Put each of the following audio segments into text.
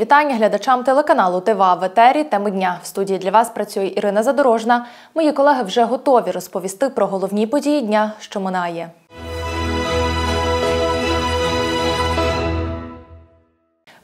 Вітання глядачам телеканалу ТВА в етері. Теми дня в студії для вас працює Ірина Задорожна. Мої колеги вже готові розповісти про головні події дня, що минає.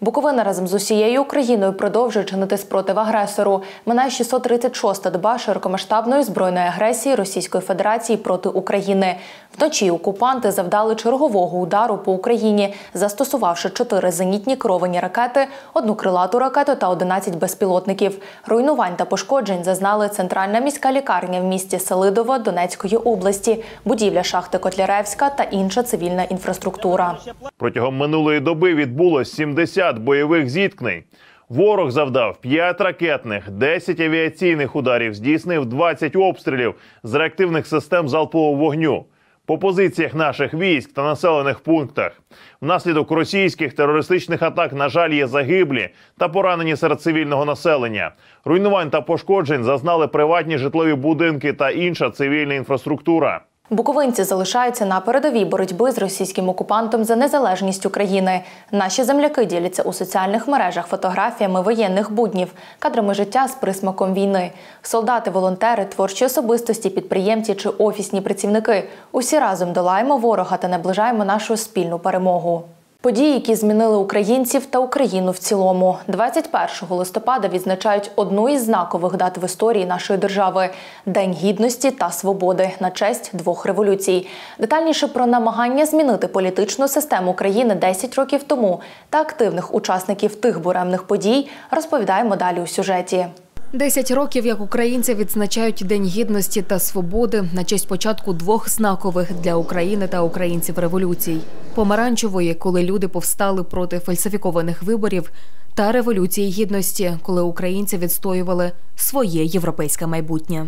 Буковина разом з усією Україною продовжує чинити спротив агресору. Минає 636-та доба широкомасштабної збройної агресії Російської Федерації проти України. Вночі окупанти завдали чергового удару по Україні, застосувавши чотири зенітні керовані ракети, одну крилату ракету та 11 безпілотників. Руйнувань та пошкоджень зазнали центральна міська лікарня в місті Селидово Донецької області, будівля шахти Котляревська та інша цивільна інфраструктура. Протягом минулої доби відбулось 70 бойових зіткнень. Ворог завдав 5 ракетних, 10 авіаційних ударів, здійснив 20 обстрілів з реактивних систем залпового вогню. По позиціях наших військ та населених пунктах внаслідок російських терористичних атак, на жаль, є загиблі та поранені серед цивільного населення. Руйнувань та пошкоджень зазнали приватні житлові будинки та інша цивільна інфраструктура. Буковинці залишаються на передовій боротьби з російським окупантом за незалежність України. Наші земляки діляться у соціальних мережах фотографіями воєнних буднів, кадрами життя з присмаком війни. Солдати, волонтери, творчі особистості, підприємці чи офісні працівники. Усі разом долаємо ворога та наближаємо нашу спільну перемогу. Події, які змінили українців та Україну в цілому, 21 листопада відзначають одну із знакових дат в історії нашої держави День гідності та свободи на честь двох революцій. Детальніше про намагання змінити політичну систему країни 10 років тому та активних учасників тих буремних подій розповідаємо далі у сюжеті. Десять років, як українці відзначають День гідності та свободи на честь початку двох знакових для України та українців революцій: помаранчевої, коли люди повстали проти фальсифікованих виборів, та революції гідності, коли українці відстоювали своє європейське майбутнє.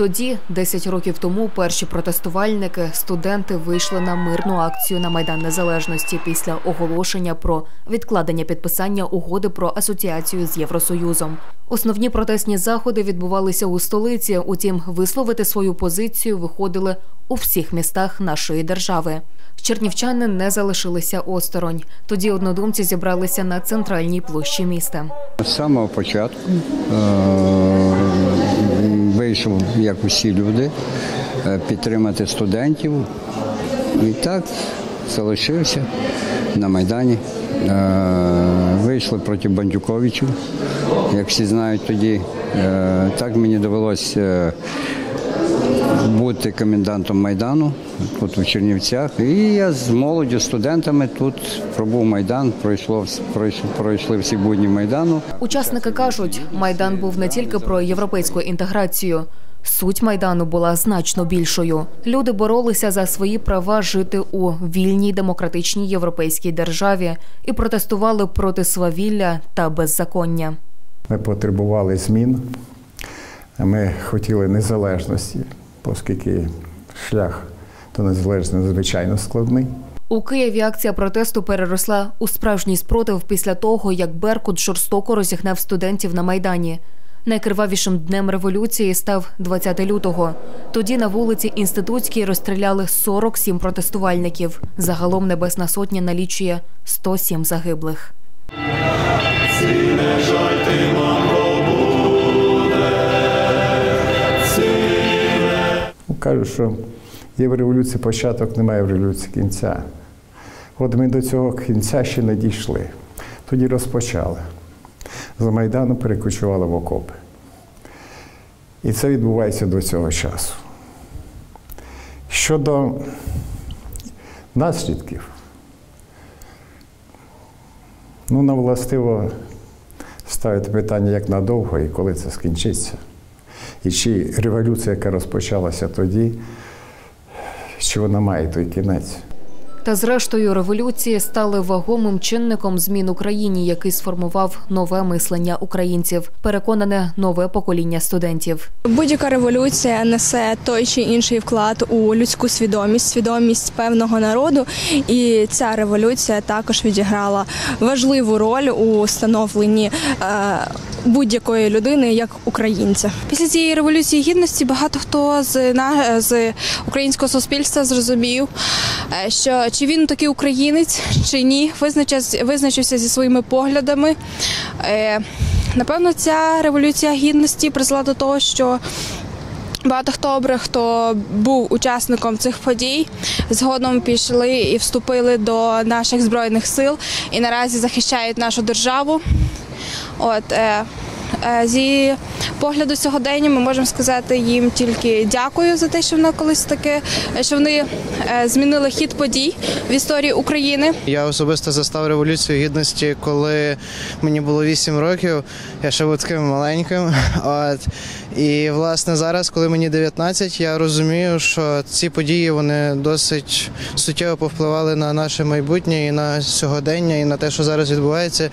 Тоді, 10 років тому, перші протестувальники, студенти вийшли на мирну акцію на Майдан Незалежності після оголошення про відкладення підписання угоди про асоціацію з Євросоюзом. Основні протестні заходи відбувалися у столиці. Утім, висловити свою позицію виходили у всіх містах нашої держави. Чернівчани не залишилися осторонь. Тоді однодумці зібралися на центральній площі міста. З самого початку вийшов, як усі люди, підтримати студентів. І так залишився на Майдані. Вийшли проти Бандюковичів, як всі знають тоді. Так мені довелося бути комендантом Майдану тут у Чернівцях. І я з молоддю, студентами тут пробув Майдан, пройшло, пройшли всі будні Майдану. Учасники кажуть, Майдан був не тільки про європейську інтеграцію. Суть майдану була значно більшою. Люди боролися за свої права жити у вільній демократичній європейській державі і протестували проти свавілля та беззаконня. Ми потребували змін. Ми хотіли незалежності, оскільки шлях до незалежності надзвичайно складний. У Києві акція протесту переросла у справжній спротив після того, як Беркут жорстоко розігнав студентів на майдані. Найкривавішим днем революції став 20 лютого. Тоді на вулиці Інститутській розстріляли 47 протестувальників. Загалом Небесна Сотня налічує 107 загиблих. Кажуть, що є в революції початок, немає в революції кінця. От ми до цього кінця ще не дійшли. Тоді розпочали. За Майдану перекочували в окопи. І це відбувається до цього часу. Щодо наслідків, ну, нам властиво ставити питання, як надовго і коли це скінчиться. І чи революція, яка розпочалася тоді, чи вона має той кінець. Та зрештою революції стали вагомим чинником змін Україні, який сформував нове мислення українців, переконане нове покоління студентів. Будь-яка революція несе той чи інший вклад у людську свідомість, свідомість певного народу, і ця революція також відіграла важливу роль у становленні будь-якої людини як українця. Після цієї революції гідності багато хто з на з українського суспільства зрозумів, е, що чи він такий українець, чи ні, визначився, визначився зі своїми поглядами. Е, Напевно, ця революція гідності призвела до того, що Багато хто добре, хто був учасником цих подій, згодом пішли і вступили до наших збройних сил і наразі захищають нашу державу. От е, зі погляду сьогодення ми можемо сказати їм тільки дякую за те, що вони колись таке, що вони е, змінили хід подій в історії України. Я особисто застав революцію гідності, коли мені було 8 років. Я ще був таким маленьким. От. І власне зараз, коли мені 19, я розумію, що ці події вони досить суттєво повпливали на наше майбутнє і на сьогодення, і на те, що зараз відбувається.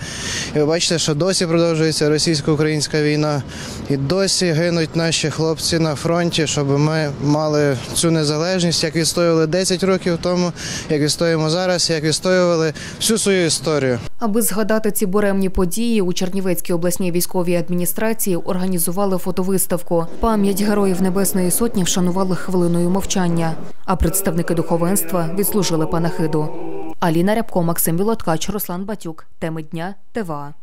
І ви бачите, що досі продовжується російсько-українська війна, і досі гинуть наші хлопці на фронті, щоб ми мали цю незалежність, як відстоювали 10 років тому, як відстоюємо зараз, як відстоювали всю свою історію. Аби згадати ці буремні події, у Чернівецькій обласній військовій адміністрації організували фотовиставку. Пам'ять героїв Небесної Сотні вшанували хвилиною мовчання, а представники духовенства відслужили панахиду. Аліна Рябко, Максим Білоткач, Руслан Батюк. Теми дня ТВА.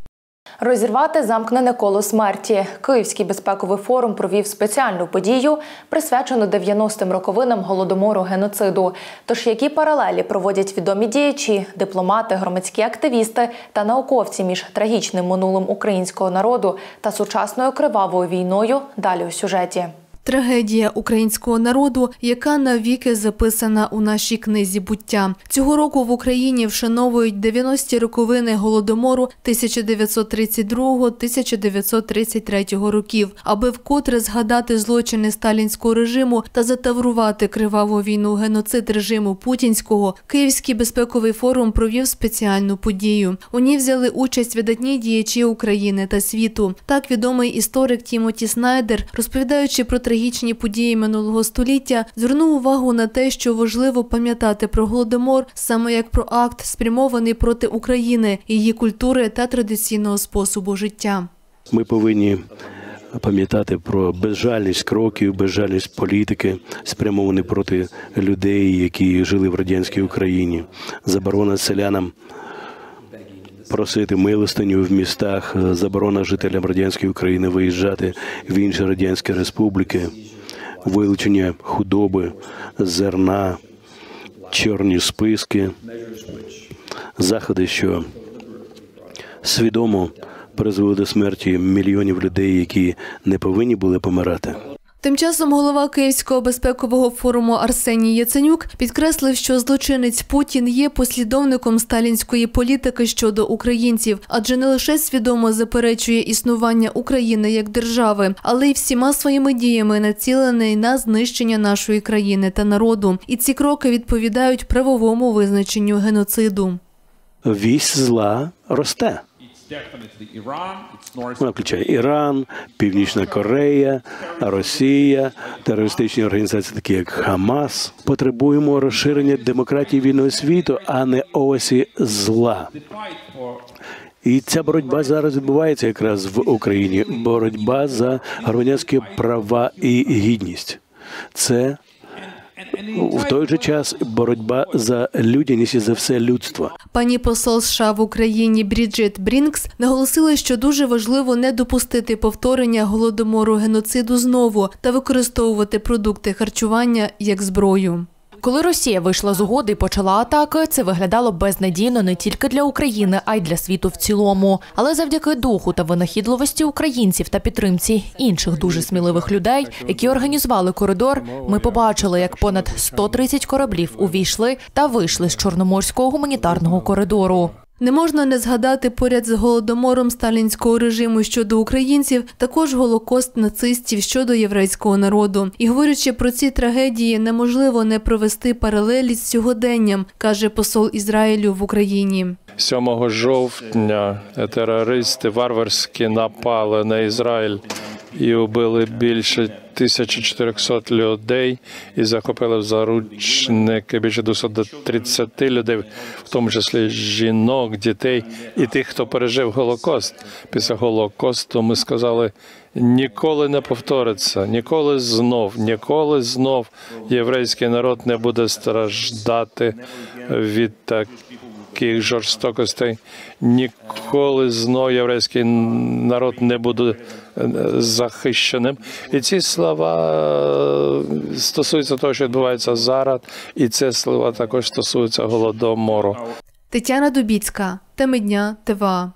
Розірвати замкнене коло смерті. Київський безпековий форум провів спеціальну подію, присвячену 90-м роковинам голодомору геноциду. Тож які паралелі проводять відомі діячі, дипломати, громадські активісти та науковці між трагічним минулим українського народу та сучасною кривавою війною? Далі у сюжеті. Трагедія українського народу, яка навіки записана у нашій книзі буття. Цього року в Україні вшановують 90-ті роковини голодомору 1932-1933 років, аби вкотре згадати злочини сталінського режиму та затаврувати криваву війну геноцид режиму путінського. Київський безпековий форум провів спеціальну подію. У ній взяли участь видатні діячі України та світу. Так відомий історик Тімоті Снайдер, розповідаючи про трагічні події минулого століття, звернув увагу на те, що важливо пам'ятати про голодомор саме як про акт, спрямований проти України, її культури та традиційного способу життя. Ми повинні пам'ятати про безжальність кроків, безжальність політики, спрямовані проти людей, які жили в радянській Україні, заборона селянам. Просити милостиню в містах, заборона жителям радянської України виїжджати в інші радянські республіки, вилучення худоби, зерна, чорні списки, заходи, що свідомо призвели до смерті мільйонів людей, які не повинні були помирати. Тим часом голова Київського безпекового форуму Арсеній Яценюк підкреслив, що злочинець Путін є послідовником сталінської політики щодо українців, адже не лише свідомо заперечує існування України як держави, але й всіма своїми діями націлений на знищення нашої країни та народу. І ці кроки відповідають правовому визначенню геноциду. Вісь зла росте. Вона включає Іран, Північна Корея, Росія, терористичні організації, такі як Хамас. Потребуємо розширення демократії вільного світу, а не осі зла. І ця боротьба зараз відбувається якраз в Україні. Боротьба за громадянські права і гідність. Це в той же час боротьба за людяність і за все людство. Пані посол США в Україні Бріджит Брінкс наголосила, що дуже важливо не допустити повторення голодомору геноциду знову та використовувати продукти харчування як зброю. Коли Росія вийшла з угоди і почала атаки, це виглядало безнадійно не тільки для України, а й для світу в цілому. Але завдяки духу та винахідливості українців та підтримці інших дуже сміливих людей, які організували коридор, ми побачили, як понад 130 кораблів увійшли та вийшли з чорноморського гуманітарного коридору. Не можна не згадати поряд з голодомором сталінського режиму щодо українців, також голокост нацистів щодо єврейського народу. І говорячи про ці трагедії, неможливо не провести паралелі з сьогоденням, каже посол Ізраїлю в Україні. 7 жовтня терористи варварськи напали на Ізраїль і убили більше 1400 людей і захопили в заручники більше 230 людей, в тому числі жінок, дітей і тих, хто пережив Голокост. Після Голокосту ми сказали. Ніколи не повториться, ніколи знов, ніколи знов єврейський народ не буде страждати від таких жорстокостей. Ніколи знов єврейський народ не буде е, захищеним. І ці слова е, стосуються того, що відбувається зараз, і ці слова також стосуються голодомору. Тетяна Дубіцька, теми дня ТВА.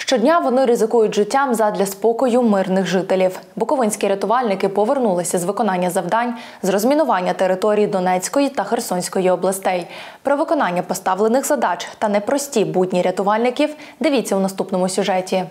Щодня вони ризикують життям задля спокою мирних жителів. Буковинські рятувальники повернулися з виконання завдань з розмінування території Донецької та Херсонської областей. Про виконання поставлених задач та непрості будні рятувальників дивіться у наступному сюжеті.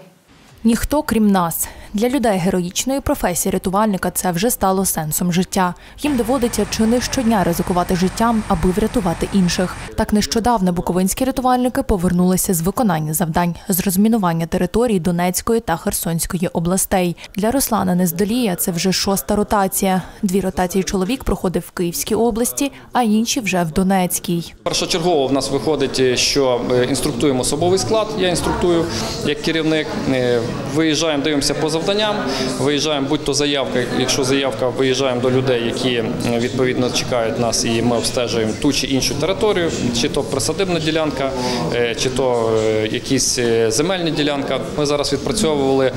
Ніхто крім нас. Для людей героїчної професії рятувальника це вже стало сенсом життя. Їм доводиться чи не щодня ризикувати життям, аби врятувати інших. Так нещодавно буковинські рятувальники повернулися з виконання завдань з розмінування територій Донецької та Херсонської областей. Для Руслана Нездолія це вже шоста ротація. Дві ротації чоловік проходив в Київській області, а інші вже в Донецькій. Першочергово в нас виходить, що е, інструктуємо особовий склад. Я інструктую як керівник. Е, Виїжджаємо, дивимося по завданням. Виїжджаємо, будь то заявка. Якщо заявка, виїжджаємо до людей, які е, відповідно чекають нас, і ми обстежуємо ту чи іншу територію, чи то присадибна ділянка, е, чи то е, якісь земельні ділянка. Ми зараз відпрацьовували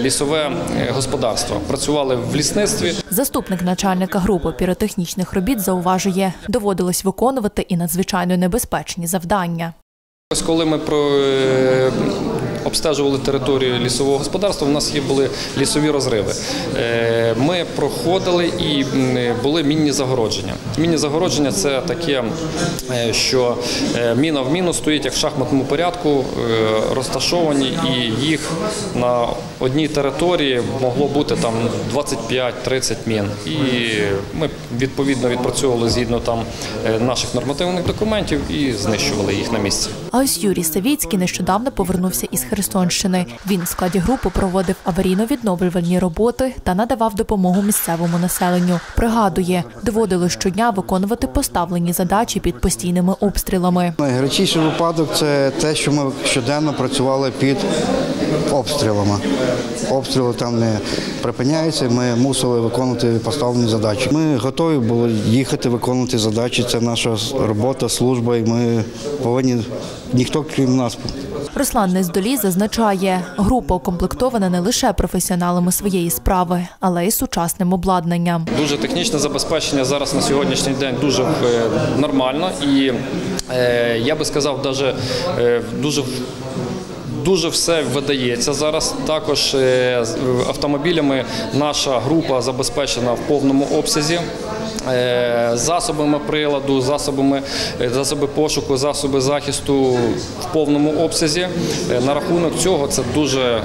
лісове господарство, працювали в лісництві. Заступник начальника групи піротехнічних робіт зауважує, доводилось виконувати і надзвичайно небезпечні завдання. Ось коли ми про обстежували територію лісового господарства, у нас є були лісові розриви. Е, Ми проходили і були мінні загородження. Мінні загородження це таке, е, що е, міна в міну стоїть як в шахматному порядку, е, розташовані, і їх на одній території могло бути там 25-30 мін. І ми відповідно відпрацьовували згідно там е, наших нормативних документів і знищували їх на місці. А ось Юрій Савіцький нещодавно повернувся із Херсонщини. Він в складі групи проводив аварійно-відновлювальні роботи та надавав допомогу місцевому населенню. Пригадує, доводилось щодня виконувати поставлені задачі під постійними обстрілами. Найгарячіший випадок це те, що ми щоденно працювали під обстрілами. Обстріли там не припиняються. Ми мусили виконувати поставлені задачі. Ми готові були їхати виконувати задачі. Це наша робота, служба, і ми повинні ніхто крім нас. Руслан Нездолій зазначає, група укомплектована не лише професіоналами своєї справи, але й сучасним обладнанням. Дуже технічне забезпечення зараз на сьогоднішній день дуже е, нормально і е, я би сказав, е, дуже. Дуже все видається зараз. Також автомобілями наша група забезпечена в повному обсязі. Е, Засобами приладу, засобами, е, засоби пошуку, засоби захисту в повному обсязі. Е, На рахунок цього це дуже,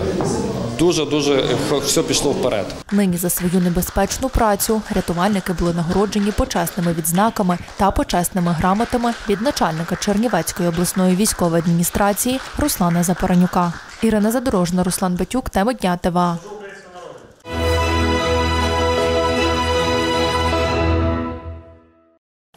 дуже, дуже все пішло вперед. Нині за свою небезпечну працю рятувальники були нагороджені почесними відзнаками та почесними грамотами від начальника Чернівецької обласної військової адміністрації Руслана Запоронюка. Ірина Задорожна, Руслан Батюк, теми дня ТВА.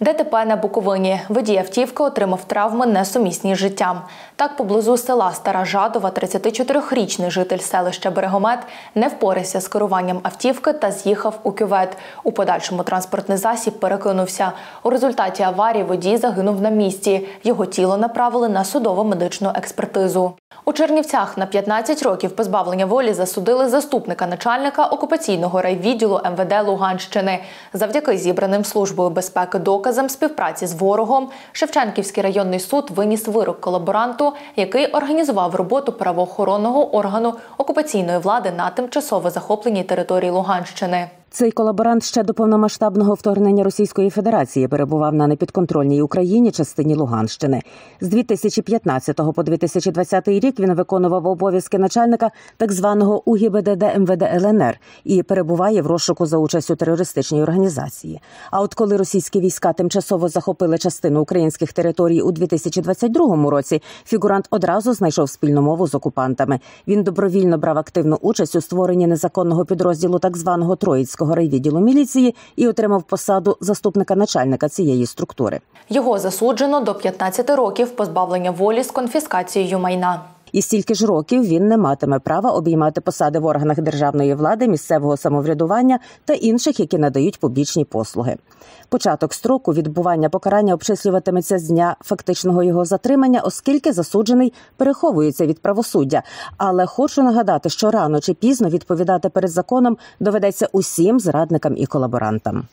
ДТП на Буковині. Водій автівки отримав травми несумісні з життям. Так, поблизу села Стара Жадова 34-річний житель селища Берегомет не впорався з керуванням автівки та з'їхав у кювет. У подальшому транспортний засіб перекинувся. У результаті аварії водій загинув на місці. Його тіло направили на судово-медичну експертизу. У Чернівцях на 15 років позбавлення волі засудили заступника начальника окупаційного райвідділу МВД Луганщини. Завдяки зібраним службою безпеки доказам співпраці з ворогом Шевченківський районний суд виніс вирок колаборанту, який організував роботу правоохоронного органу окупаційної влади на тимчасово захопленій території Луганщини. Цей колаборант ще до повномасштабного вторгнення Російської Федерації перебував на непідконтрольній Україні частині Луганщини. З 2015 по 2020 рік він виконував обов'язки начальника так званого УГІБДД МВД ЛНР і перебуває в розшуку за участь у терористичній організації. А от коли російські війська тимчасово захопили частину українських територій у 2022 році, фігурант одразу знайшов спільну мову з окупантами. Він добровільно брав активну участь у створенні незаконного підрозділу так званого Троїцького райвідділу міліції і отримав посаду заступника начальника цієї структури. Його засуджено до 15 років позбавлення волі з конфіскацією майна. І стільки ж років він не матиме права обіймати посади в органах державної влади, місцевого самоврядування та інших, які надають публічні послуги. Початок строку відбування покарання обчислюватиметься з дня фактичного його затримання, оскільки засуджений переховується від правосуддя. Але хочу нагадати, що рано чи пізно відповідати перед законом доведеться усім зрадникам і колаборантам.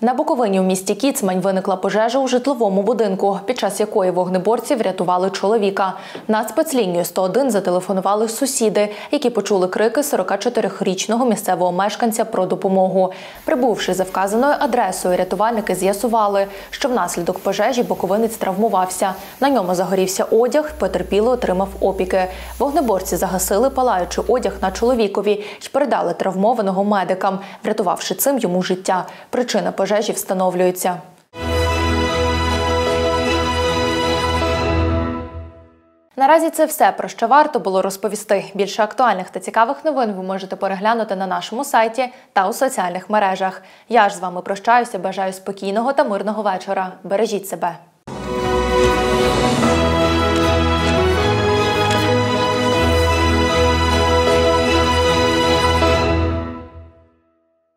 На Буковині у місті Кіцмань виникла пожежа у житловому будинку, під час якої вогнеборці врятували чоловіка. На спецлінію 101 зателефонували сусіди, які почули крики 44-річного місцевого мешканця про допомогу. Прибувши за вказаною адресою, рятувальники з'ясували, що внаслідок пожежі боковинець травмувався. На ньому загорівся одяг, потерпілий отримав опіки. Вогнеборці загасили палаючий одяг на чоловікові і передали травмованого медикам, врятувавши цим йому життя. Причина пожежі встановлюється. Наразі це все про що варто було розповісти. Більше актуальних та цікавих новин ви можете переглянути на нашому сайті та у соціальних мережах. Я ж з вами прощаюся. Бажаю спокійного та мирного вечора. Бережіть себе.